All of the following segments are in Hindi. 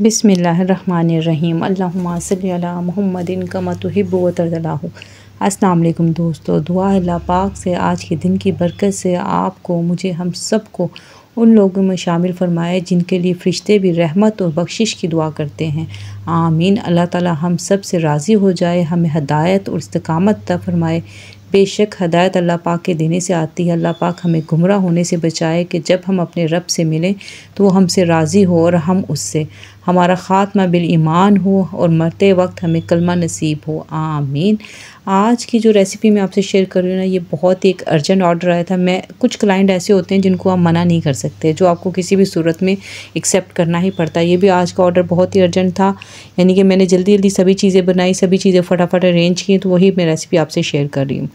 बिसमीम महमदिन कमा तहिब अस्सलाम वालेकुम दोस्तों, दुआ अल्लाह पाक से आज के दिन की बरकत से आपको, मुझे, हम सबको उन लोगों में शामिल फरमाए जिनके लिए फ़रिश्ते भी रहमत और बख्शिश की दुआ करते हैं। आमीन। अल्लाह ताला हम सबसे राज़ी हो जाए, हमें हदायत और इस्तकामत तक फरमाए। बेशक हदायत अल्लाह पाक के देने से आती है। अल्लाह पाक हमें गुमराह होने से बचाए कि जब हम अपने रब से मिलें तो वो हमसे राज़ी हो और हम उससे, हमारा ख़ात्मा बिल ईमान हो और मरते वक्त हमें कलमा नसीब हो। आमीन। आज की जो रेसिपी मैं आपसे शेयर कर रही हूँ ना, ये बहुत ही एक अर्जेंट ऑर्डर आया था। मैं, कुछ क्लाइंट ऐसे होते हैं जिनको आप मना नहीं कर सकते, जो आपको किसी भी सूरत में एक्सेप्ट करना ही पड़ता है। ये भी आज का ऑर्डर बहुत ही अर्जेंट था, यानी कि मैंने जल्दी जल्दी सभी चीज़ें बनाई, सभी चीज़ें फटाफट अरेंज की तो वही मैं रेसिपी आपसे शेयर कर रही हूँ।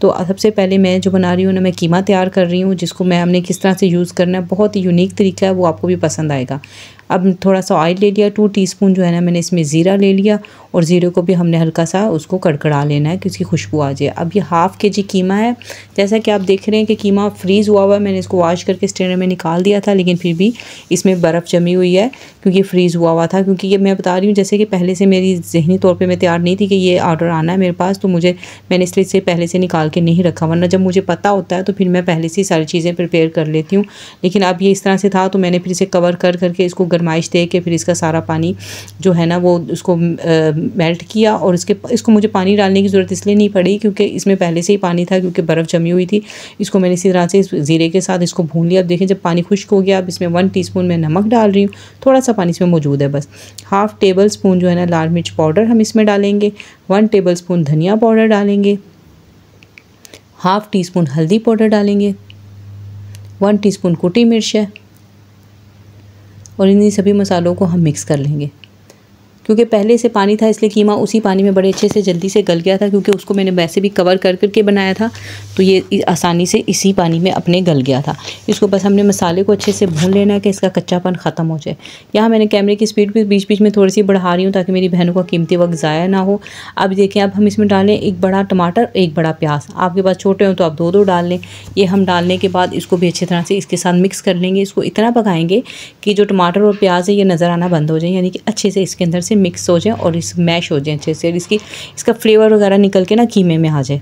तो सबसे पहले मैं जो बना रही हूँ ना, मैं कीमा तैयार कर रही हूँ, जिसको मैं हमने किस तरह से यूज़ करना है, बहुत ही यूनिक तरीका है, वो आपको भी पसंद आएगा। अब थोड़ा सा ऑयल ले लिया टू टीस्पून जो है ना मैंने इसमें ज़ीरा ले लिया और ज़ीरे को भी हमने हल्का सा उसको कड़कड़ा लेना है कि उसकी खुशबू आ जाए। अब ये हाफ़ के जी कीमा है। जैसा कि आप देख रहे हैं कि कीमा फ्रीज़ हुआ हुआ है, मैंने इसको वॉश करके स्टेनर में निकाल दिया था, लेकिन फिर भी इसमें बर्फ़ जमी हुई है क्योंकि फ्रीज़ हुआ हुआ था। क्योंकि ये मैं बता रही हूँ, जैसे कि पहले से मेरी जहनी तौर पर मैं तैयार नहीं थी कि ये ऑर्डर आना है मेरे पास तो मुझे, मैंने इसलिए इसे पहले से निकाल के नहीं रखा। वरना जब मुझे पता होता है तो फिर मैं पहले से ही सारी चीज़ें प्रिपेयर कर लेती हूँ। लेकिन अब ये इस तरह से था तो मैंने फिर इसे कवर कर, करके इसको गर्माइश दे के फिर इसका सारा पानी जो है ना वो उसको मेल्ट किया और इसके, इसको मुझे पानी डालने की ज़रूरत इसलिए नहीं पड़ी क्योंकि इसमें पहले से ही पानी था क्योंकि बर्फ़ जमी हुई थी। इसको मैंने इसी तरह से इस ज़ीरे के साथ इसको भून लिया। अब देखें जब पानी खुश्क हो गया, अब इसमें वन टी मैं नमक डाल रही हूँ। थोड़ा सा पानी इसमें मौजूद है बस। हाफ़ टेबल स्पून जो है ना लाल मिर्च पाउडर हम इसमें डालेंगे। वन टेबल स्पून धनिया पाउडर डालेंगे। हाफ़ टी स्पून हल्दी पाउडर डालेंगे। वन टीस्पून कुटी मिर्च है। और इन्हीं सभी मसालों को हम मिक्स कर लेंगे। क्योंकि पहले से पानी था, इसलिए कीमा उसी पानी में बड़े अच्छे से जल्दी से गल गया था क्योंकि उसको मैंने वैसे भी कवर कर करके बनाया था। तो ये आसानी से इसी पानी में अपने गल गया था। इसको बस हमने मसाले को अच्छे से भून लेना है कि इसका कच्चापन ख़त्म हो जाए। यहाँ मैंने कैमरे की स्पीड भी बीच बीच में थोड़ी सी बढ़ा रही हूँ ताकि मेरी बहनों का कीमती वक्त ज़ाया ना हो। अब देखें अब हम इसमें डालें एक बड़ा टमाटर, एक बड़ा प्याज। आपके पास छोटे हों तो आप दो दो डाल लें। ये हम डालने के बाद इसको भी अच्छी तरह से इसके साथ मिक्स कर लेंगे। इसको इतना पकाएँगे कि जो टमाटर और प्याज है, ये नज़र आना बंद हो जाए, यानी कि अच्छे से इसके अंदर से मिक्स हो जाए और इस मैश हो जाए अच्छे से इसकी, इसका फ्लेवर वगैरह निकल के ना कीमे में आ जाए।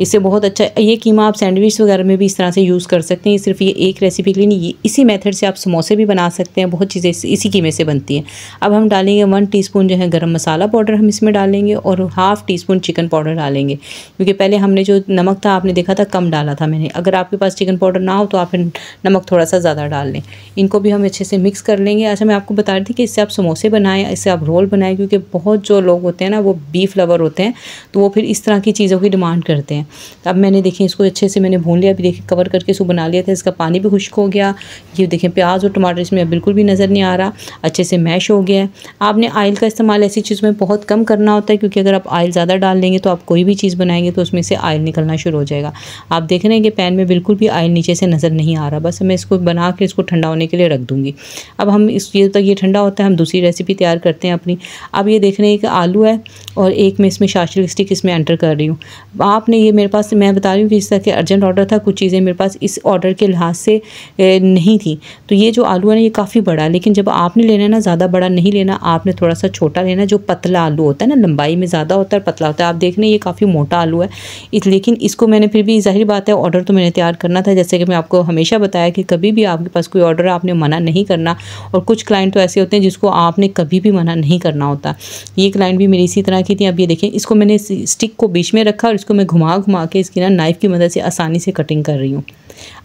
इससे बहुत अच्छा ये कीमा आप सैंडविच वगैरह में भी इस तरह से यूज़ कर सकते हैं। सिर्फ़ ये एक रेसिपी के लिए नहीं इसी मेथड से आप समोसे भी बना सकते हैं। बहुत चीज़ें इसी कीमे से बनती हैं। अब हम डालेंगे वन टीस्पून जो है गरम मसाला पाउडर हम इसमें डालेंगे और half teaspoon chicken powder डालेंगे। क्योंकि पहले हमने जो नमक था, आपने देखा था कम डाला था मैंने। अगर आपके पास चिकन पाउडर ना हो तो आप नमक थोड़ा सा ज़्यादा डाल लें। इनको भी हम अच्छे से मिक्स कर लेंगे। अच्छा मैं आपको बता रही थी कि इससे आप समोसे बनाएँ, इससे आप रोल बनाएँ, क्योंकि बहुत जो लोग होते हैं ना, वो बीफ लवर होते हैं तो वो फिर इस तरह की चीज़ों की डिमांड करते हैं। अब मैंने देखें, इसको अच्छे से मैंने भून लिया, अभी देखिए कवर करके इसको बना लिया था। इसका पानी भी खुश्क हो गया। ये देखें, प्याज और टमाटर इसमें बिल्कुल भी नज़र नहीं आ रहा। अच्छे से मैश हो गया है। आपने आयल का इस्तेमाल ऐसी चीज़ में बहुत कम करना होता है, क्योंकि अगर आप आयल ज़्यादा डाल लेंगे तो आप कोई भी चीज़ बनाएँगे तो उसमें से आयल निकलना शुरू हो जाएगा। आप देख रहे हैं कि पैन में बिल्कुल भी आयल नीचे से नज़र नहीं आ रहा। बस मैं इसको बना के, इसको ठंडा होने के लिए रख दूँगी। अब हम इस, ये तक ये ठंडा होता है, हम दूसरी रेसिपी तैयार करते हैं अपनी। अब ये देख रहे हैं कि आलू है और एक मैं इसमें शाशलिक स्टिक इसमें एंटर कर रही हूँ। आपने ये मेरे पास मैं बता रही हूँ कि इस तरह के अर्जेंट ऑर्डर था, कुछ चीज़ें मेरे पास इस ऑर्डर के लिहाज से नहीं थी। तो ये जो आलू है ना, ये काफ़ी बड़ा लेकिन जब आपने लेना है ना, ज़्यादा बड़ा नहीं लेना, आपने थोड़ा सा छोटा लेना जो पतला आलू होता है ना, लंबाई में ज़्यादा होता है पतला होता है। आप देख रहे हैं, ये काफ़ी मोटा आलू है। इस, लेकिन इसको मैंने फिर भी, ज़ाहिर बात है, ऑर्डर तो मैंने तैयार करना था, जैसे कि मैं आपको हमेशा बताया कि कभी भी आपके पास कोई ऑर्डर है, आपने मना नहीं करना। और कुछ क्लाइंट तो ऐसे होते हैं, जिसको आपने कभी भी मना नहीं करना होता। ये क्लाइंट भी मेरी इसी तरह की थी, अब ये देखें, इसको मैंने स्टिक को बीच में रखा और इसको मैं घुमा घुमा के इसकी ना नाइफ़ की मदद से आसानी से कटिंग कर रही हूँ।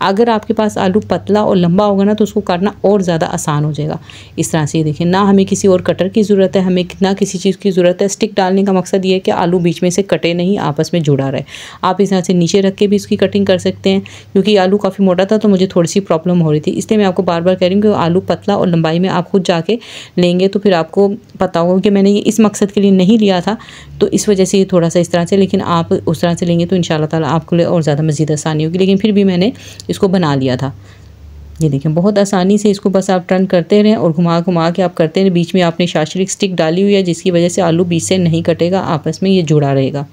अगर आपके पास आलू पतला और लंबा होगा ना तो उसको काटना और ज़्यादा आसान हो जाएगा। इस तरह से ये देखिए, ना हमें किसी और कटर की ज़रूरत है, हमें ना किसी चीज़ की ज़रूरत है। स्टिक डालने का मकसद ये है कि आलू बीच में से कटे नहीं, आपस में जुड़ा रहे। आप इस तरह से नीचे रख के भी इसकी कटिंग कर सकते हैं, क्योंकि आलू काफ़ी मोटा था तो मुझे थोड़ी सी प्रॉब्लम हो रही थी। इसलिए मैं आपको बार बार कह रही हूँ कि आलू पतला और लंबाई में आप खुद जाके लेंगे तो फिर आपको पता होगा कि मैंने ये इस मकसद के लिए नहीं लिया था तो इस वजह से ये थोड़ा सा इस तरह से, लेकिन आप उस तरह से लेंगे तो इन ताला आपको लिए और ज़्यादा मज़ीद आसानी होगी। लेकिन फिर भी मैंने इसको बना लिया था। ये देखें, बहुत आसानी से इसको बस आप टर्न करते रहें और घुमा घुमा के आप करते रहें। बीच में आपने शाशरिक स्टिक डाली हुई है, जिसकी वजह से आलू बीच से नहीं कटेगा, आपस में ये जुड़ा रहेगा।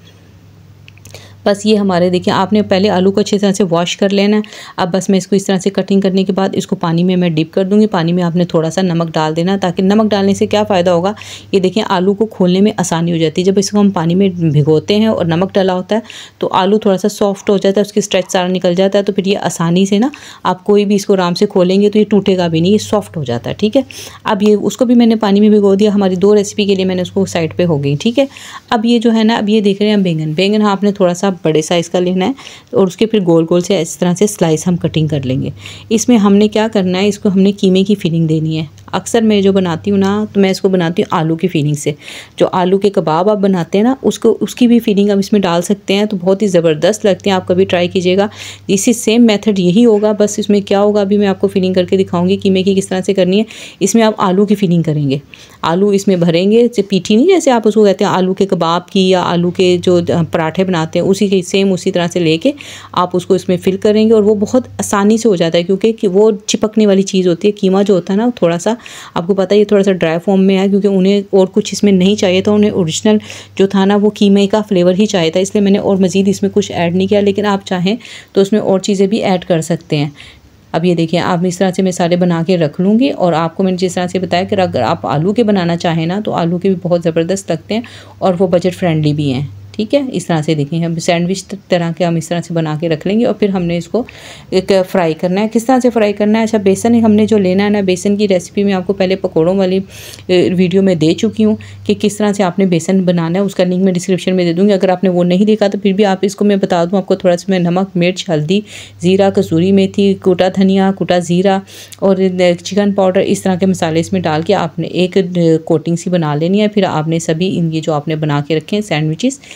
बस ये हमारे, देखिए, आपने पहले आलू को अच्छी तरह से वॉश कर लेना है। अब बस मैं इसको इस तरह से कटिंग करने के बाद इसको पानी में मैं डिप कर दूँगी। पानी में आपने थोड़ा सा नमक डाल देना ताकि नमक डालने से क्या फ़ायदा होगा? ये देखिए, आलू को खोलने में आसानी हो जाती है। जब इसको हम पानी में भिगोते हैं और नमक डाला होता है तो आलू थोड़ा सा सॉफ्ट हो जाता है, उसकी स्ट्रेच सारा निकल जाता है तो फिर ये आसानी से ना आप कोई भी इसको आराम से खोलेंगे तो ये टूटेगा भी नहीं, ये सॉफ्ट हो जाता है, ठीक है? अब ये उसको भी मैंने पानी में भिगो दिया। हमारी दो रेसिपी के लिए मैंने उसको साइड पर हो गई, ठीक है? अब ये जो है ना, अब ये देख रहे हैं बैंगन। बैंगन आपने थोड़ा सा बड़े साइज़ का लेना है और उसके फिर गोल गोल से इस तरह से स्लाइस हम कटिंग कर लेंगे। इसमें हमने क्या करना है? इसको हमने कीमे की फिलिंग देनी है। अक्सर मैं जो बनाती हूँ ना तो मैं इसको बनाती हूँ आलू की फीलिंग से। जो आलू के कबाब आप बनाते हैं ना, उसको, उसकी भी फीलिंग आप इसमें डाल सकते हैं तो बहुत ही ज़बरदस्त लगते हैं। आप कभी ट्राई कीजिएगा। इसी सेम मेथड यही होगा, बस इसमें क्या होगा, अभी मैं आपको फीलिंग करके दिखाऊँगी की किस तरह से करनी है। इसमें आप आलू की फीलिंग करेंगे। आलू इसमें भरेंगे पीठी नहीं जैसे आप उसको कहते हैं, आलू के कबाब की या आलू के जो पराठे बनाते हैं, उसी के सेम उसी तरह से लेके आप उसको इसमें फिल करेंगे और वो बहुत आसानी से हो जाता है, क्योंकि वो चिपकने वाली चीज़ होती है, कीमा जो होता है ना थोड़ा सा आपको पता है ये थोड़ा सा ड्राई फॉर्म में है क्योंकि उन्हें और कुछ इसमें नहीं चाहिए था, उन्हें ओरिजिनल जो था ना वो कीमे का फ्लेवर ही चाहिए था, इसलिए मैंने और मज़ीद इसमें कुछ ऐड नहीं किया, लेकिन आप चाहें तो उसमें और चीज़ें भी ऐड कर सकते हैं। अब ये देखिए, आप इस तरह से मैं सारे बना के रख लूँगी और आपको मैंने जिस तरह से बताया कि अगर आप आलू के बनाना चाहें ना तो आलू के भी बहुत ज़बरदस्त लगते हैं और वो बजट फ्रेंडली भी हैं। ठीक है? इस तरह से देखें। हम सैंडविच तरह के हम इस तरह से बना के रख लेंगे और फिर हमने इसको एक फ्राई करना है। किस तरह से फ्राई करना है? अच्छा बेसन हमने जो लेना है ना, बेसन की रेसिपी मैं आपको पहले पकौड़ों वाली वीडियो में दे चुकी हूँ कि किस तरह से आपने बेसन बनाना है। उसका लिंक मैं डिस्क्रिप्शन में दे दूँगी। अगर आपने वो नहीं देखा तो फिर भी आप इसको मैं बता दूँ। आपको थोड़ा सा मैं नमक, मिर्च, हल्दी, ज़ीरा, कसूरी मेथी, कोटा धनिया, कोटा ज़ीरा और चिकन पाउडर इस तरह के मसाले इसमें डाल के आपने एक कोटिंग सी बना लेनी है। फिर आपने सभी इन ये जो आपने बना के रखे हैं सैंडविचेस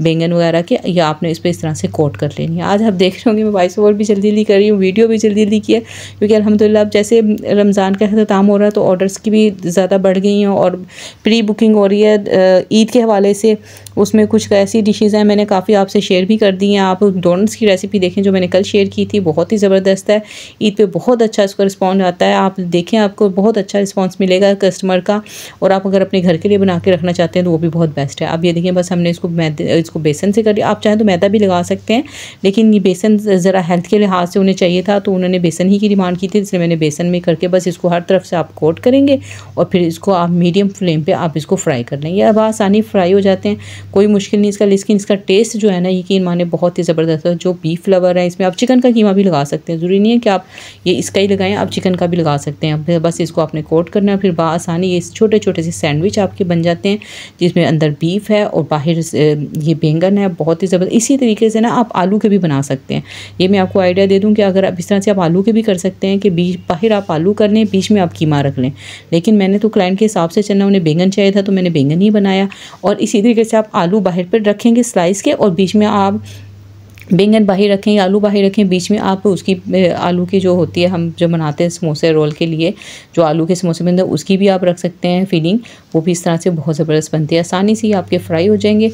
बैंगन वगैरह के, या आपने इस पर इस तरह से कोट कर लेनी है। आज आप देख रहे होंगे, मैं वॉइस ओवर भी जल्दी जल्दी कर रही हूँ वीडियो भी जल्दी जल्दी किया क्योंकि अलहमदिल्ला अब जैसे रमज़ान का अख्ताम हो रहा है तो ऑर्डर्स की भी ज़्यादा बढ़ गई हैं और प्री बुकिंग हो रही है ईद के हवाले से उसमें कुछ ऐसी डिशेज़ हैं, मैंने काफ़ी आपसे शेयर भी कर दी हैं। आप डोनट्स की रेसिपी देखें, जो मैंने कल शेयर की थी, बहुत ही ज़बरदस्त है। ईद पे बहुत अच्छा इसका रिस्पॉन्स आता है। आप देखें, आपको बहुत अच्छा रिस्पॉन्स मिलेगा कस्टमर का, और आप अगर अपने घर के लिए बना के रखना चाहते हैं तो वो भी बहुत बेस्ट है। अब ये देखें बस हमने इसको इसको बेसन से कर आप चाहें तो मैदा भी लगा सकते हैं, लेकिन ये बेसन ज़रा हेल्थ के लिहाज से उन्हें चाहिए था तो उन्होंने बेसन ही की डिमांड की थी, इसलिए मैंने बेसन में करके बस इसको हर तरफ़ से आप कोट करेंगे और फिर इसको आप मीडियम फ्लेम पर आप इसको फ्राई कर लेंगे। अब आसानी फ्राई हो जाते हैं, कोई मुश्किल नहीं इसका, लेकिन इसका टेस्ट जो है ना यकीन माने बहुत ही ज़बरदस्त है, जो बीफ फ्लेवर है, इसमें आप चिकन का कीमा भी लगा सकते हैं। ज़रूरी नहीं है कि आप ये इसका ही लगाएँ, आप चिकन का भी लगा सकते हैं। बस इसको आपने कोट करना है, फिर बासानी ये छोटे छोटे से सैंडविच आपके बन जाते हैं, जिसमें अंदर बीफ है और बाहर ये बैंगन है, बहुत ही ज़बरदस्त, इसी तरीके से ना आप आलू के भी बना सकते हैं। ये मैं आपको आइडिया दे दूँ कि अगर आप इस तरह से आप आलू के भी कर सकते हैं कि बीच, बाहर आप आलू कर लें, बीच में आप कीमा रख लें। लेकिन मैंने तो क्लाइंट के हिसाब से चलना, उन्हें बैंगन चाहिए था तो मैंने बैंगन ही बनाया। और इसी तरीके से आप आलू बाहर पर रखेंगे स्लाइस के और बीच में आप बैंगन बाहर रखें, आलू बाहर रखें, बीच में आप उसकी आलू की जो होती है, हम जो बनाते हैं समोसे रोल के लिए, जो आलू के समोसे बनते हैं उसकी भी आप रख सकते हैं फीलिंग वो भी इस तरह से बहुत ज़बरदस्त बनती है। आसानी से ही आपके फ्राई हो जाएँगे।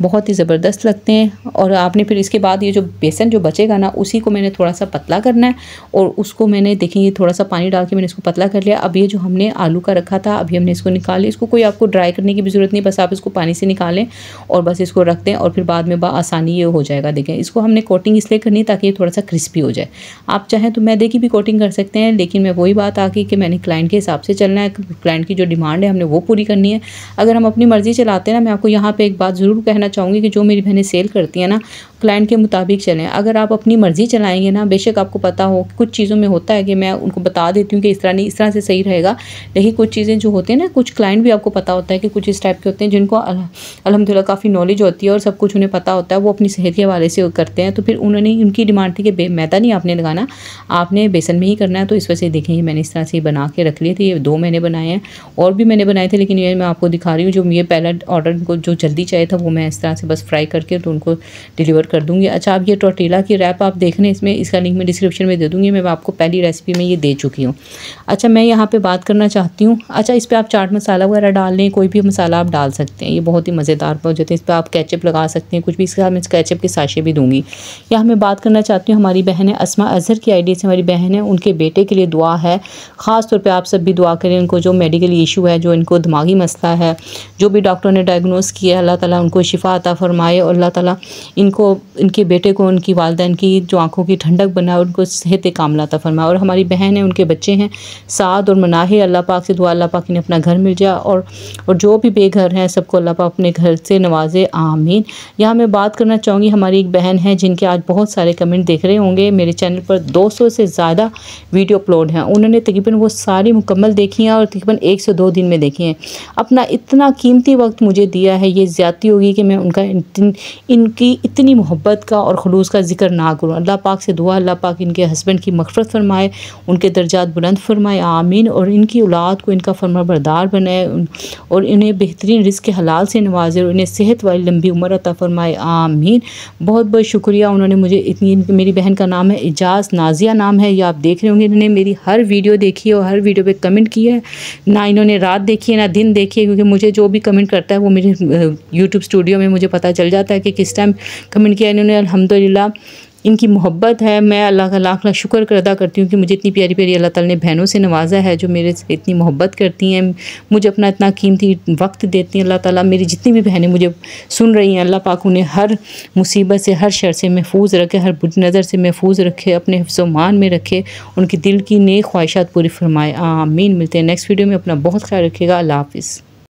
बहुत ही ज़बरदस्त लगते हैं और आपने फिर इसके बाद ये जो बेसन जो बचेगा ना, उसी को मैंने थोड़ा सा पतला करना है और उसको मैंने देखेंगे थोड़ा सा पानी डाल के मैंने इसको पतला कर लिया। अब ये जो हमने आलू का रखा था, अभी हमने इसको निकाल लिया। इसको कोई आपको ड्राई करने की भी ज़रूरत नहीं, बस आप इसको पानी से निकालें और बस इसको रख दें और फिर बाद में आसानी ये हो जाएगा। देखें, इसको हमने कोटिंग इसलिए करनी ताकि ये थोड़ा सा क्रिस्पी हो जाए। आप चाहें तो मैदे की भी कोटिंग कर सकते हैं, लेकिन मैं वही बात आ गई कि मैंने क्लाइंट के हिसाब से चलना है क्लाइंट की जो डिमांड है, हमने वो पूरी करनी है। अगर हम अपनी मर्ज़ी चलाते हैं ना, मैं आपको यहाँ पर एक बात ज़रूर कहना चाहूँगी कि जो मेरी बहनें सेल करती हैं ना क्लाइंट के मुताबिक चलें। अगर आप अपनी मर्ज़ी चलाएँगे ना, बेशक आपको पता हो कुछ चीज़ों में होता है कि मैं उनको बता देती हूँ कि इस तरह नहीं, इस तरह से सही रहेगा। लेकिन कुछ चीज़ें जो होती हैं ना, कुछ क्लाइंट भी आपको पता होता है कि कुछ इस टाइप के होते हैं, जिनको अलहमदिल्ला काफ़ी नॉलेज होती है और सब कुछ उन्हें पता होता है, वो अपनी सेहत के हवाले से करते हैं। तो फिर उन्होंने, उनकी डिमांड थी कि मैदा नहीं आपने लगाना, आपने बेसन में ही करना है। तो इस वजह से देखें मैंने इस तरह से बना के रख लिए थे, ये दो मैंने बनाए हैं। और भी मैंने बनाए थे, लेकिन ये मैं आपको दिखा रही हूँ, जो ये पहला ऑर्डर को जो जल्दी चाहिए था, वो मैं इस तरह से बस फ्राई करके तो उनको डिलीवर कर दूँगी। अच्छा आप ये टोटीला की रैप आप देख हैं इसमें, इसका लिंक मैं डिस्क्रिप्शन में दे दूँगी। मैं आपको पहली रेसिपी में ये दे चुकी हूँ। अच्छा मैं यहाँ पर बात करना चाहती हूँ। अच्छा इस पर आप चाट मसाला वगैरह डाल लें, कोई भी मसाला आप डाल सकते हैं। ये बहुत ही मज़ेदार हो जाते हैं। इस पर आप कैचअप लगा सकते हैं, कुछ भी इसके, मैं कैचअप के साशे भी दूँगी। यहाँ मैं बात करना चाहती हूँ, हमारी बहन है असमा अजहर की आइडिया से। हमारी बहन है, उनके बेटे के लिए दुआ है। ख़ास तौर पर आप सब भी दुआ करें, उनको जो मेडिकल इशू है, जो इनको दिमागी मसला है, जो भी डॉक्टर ने डायग्नोस किया है, अल्लाह ताला उनको शिफा अता फरमाए और अल्लाह ताला इनको इनके बेटे को उनकी वालदेन की जो आँखों की ठंडक बनाए उनको सेहत कामला अता फरमाए। और हमारी बहन है उनके बच्चे हैं साद और मनाहे अल्लाह पाक से दुआ अल्लाह पाक इन्हें अपना घर मिल जाए और और जो भी बेघर हैं सबको अल्लाह पाक अपने घर से नवाजे आमीन। यहाँ मैं बात करना चाहूँगी हमारी एक बहन है जिनके आज बहुत सारे कमेंट देख रहे होंगे। मेरे चैनल पर 200 से ज़्यादा वीडियो अपलोड हैं। उन्होंने तकरीबन वो सारी मुकम्मल देखी हैं और तकरीबन एक से दो दिन में देखी हैं। अपना इतना कीमती वक्त मुझे दिया है ये ज़्यादती होगी कि मैं उनका इन, इनकी इतनी मोहब्बत का और खलूस का ज़िक्र ना करूँ। अल्लाह पाक से दुआ, अल्लाह पाक इनके हस्बैंड की मफरत फरमाए, उनके दर्जात बुलंद फरमाए, आमीन। और इनकी औलाद को इनका फरमा बरदार बनाए और इन्हें बेहतरीन रिस्क के हलाल से नवाजे और इन्हें सेहत वाली लंबी उम्र अता फरमाए, आमीन। बहुत बहुत शुक्रिया, उन्होंने मुझे इतनी, मेरी बहन का नाम है एजाज नाजिया नाम है। ये आप देख रहे होंगे, इन्होंने मेरी हर वीडियो देखी है और हर वीडियो पे कमेंट किया है। ना इन्होंने रात देखी है, ना दिन देखी है, क्योंकि मुझे जो भी कमेंट करता है, वो मेरे यूट्यूब स्टूडियो में मुझे पता चल जाता है कि किस टाइम कमेंट किया इन्होंने अलहमदिल्ला इनकी मोहब्बत है। मैं अल्लाह का लाख लाख शुक्र कर अदा करती हूँ कि मुझे इतनी प्यारी प्यारी अल्लाह ताला ने बहनों से नवाजा है, जो मेरे से इतनी मोहब्बत करती हैं। मुझे अपना इतना कीमती वक्त देती हैं अल्लाह ताला। मेरी जितनी भी बहनें मुझे सुन रही हैं, अल्लाह पाक उन्हें हर मुसीबत से, हर शर से महफूज रखे, हर बुरी नज़र से महफूज रखे, अपने हिफ्समान में रखे, उनके दिल की नेक ख्वाहिशात पूरी फरमाए। आमीन। मिलते हैं नेक्स्ट वीडियो में। अपना बहुत ख्याल रखिएगा। अल्लाह हाफिज़।